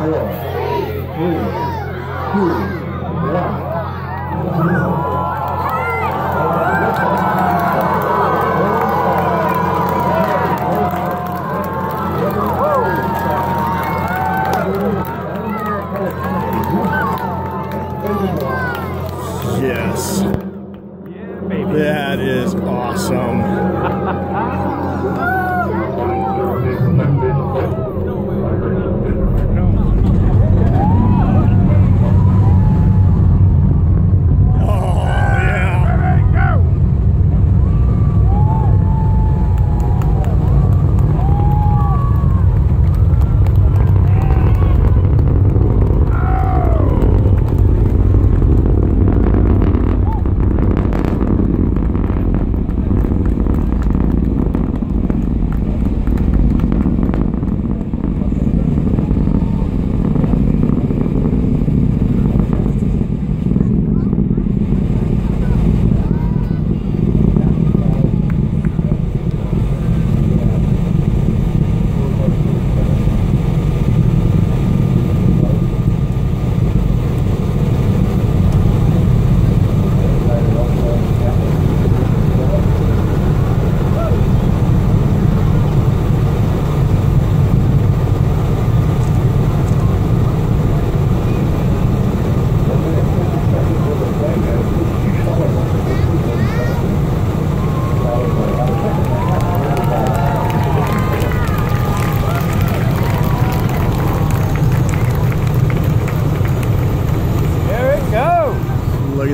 four, three, two, one. Yes.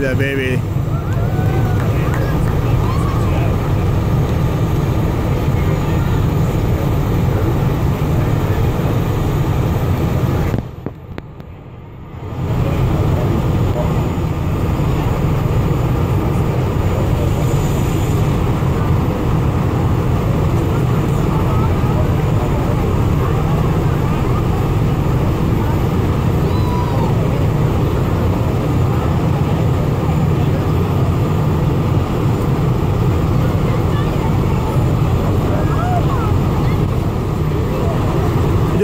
That baby.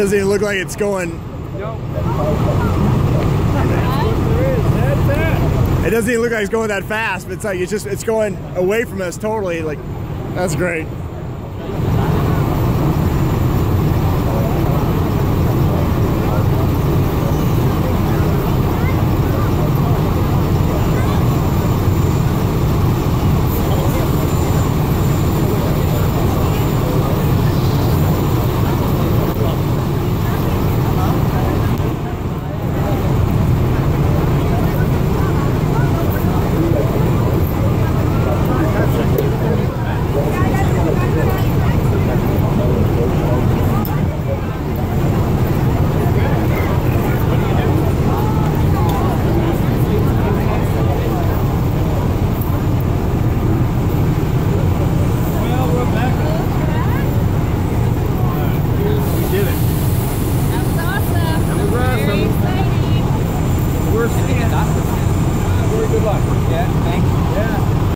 Doesn't even look like it's going. Nope. It doesn't even look like it's going that fast. But it's like it's just it's going away from us totally. Like that's great.